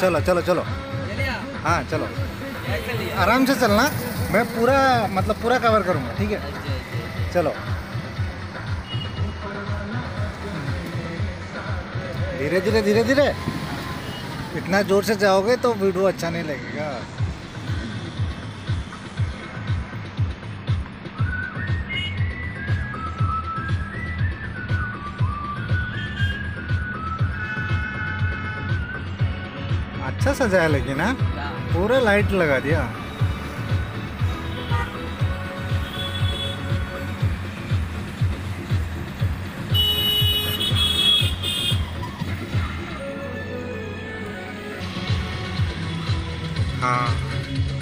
चलो चलो चलो हाँ चलो। आराम से चलना। मैं पूरा मतलब पूरा कवर करूँगा, ठीक है? चलो। धीरे धीरे धीरे धीरे इतना ज़ोर से जाओगे तो वीडियो अच्छा नहीं लगेगा। अच्छा सजाया लेकिन है? पूरा लाइट लगा दिया। हाँ।